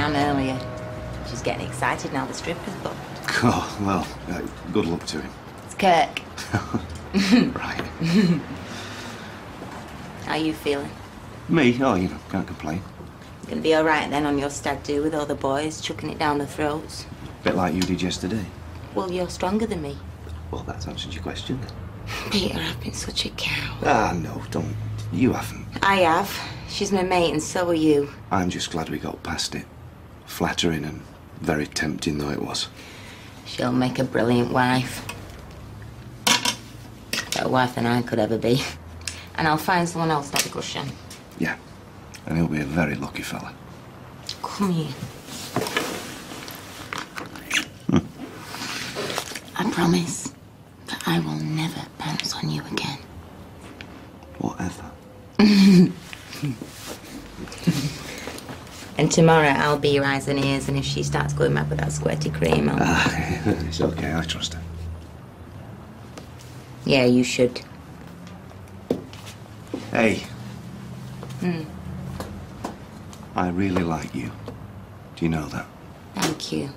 Anne earlier. She's getting excited now the stripper's booked. Oh, well, uh, good luck to him. It's Kirk. Right. How are you feeling? Me? Oh, you know, can't complain. Gonna be all right then on your stag do with all the boys chucking it down the throats. Bit like you did yesterday. Well, you're stronger than me. Well, that's answered your question then. Peter, I've been such a cow. Ah, no, don't. You haven't. I have. She's my mate, and so are you. I'm just glad we got past it. Flattering and very tempting though it was. She'll make a brilliant wife. Better wife than I could ever be. And I'll find someone else a cushion. Yeah. And he'll be a very lucky fella. Come here. Hmm. I promise that I will never bounce on you again. Whatever. And tomorrow I'll be your eyes and ears, and if she starts going mad with that squirty cream, I'll... Ah, it's okay, I trust her. Yeah, you should. Hey. Hmm. I really like you. Do you know that? Thank you.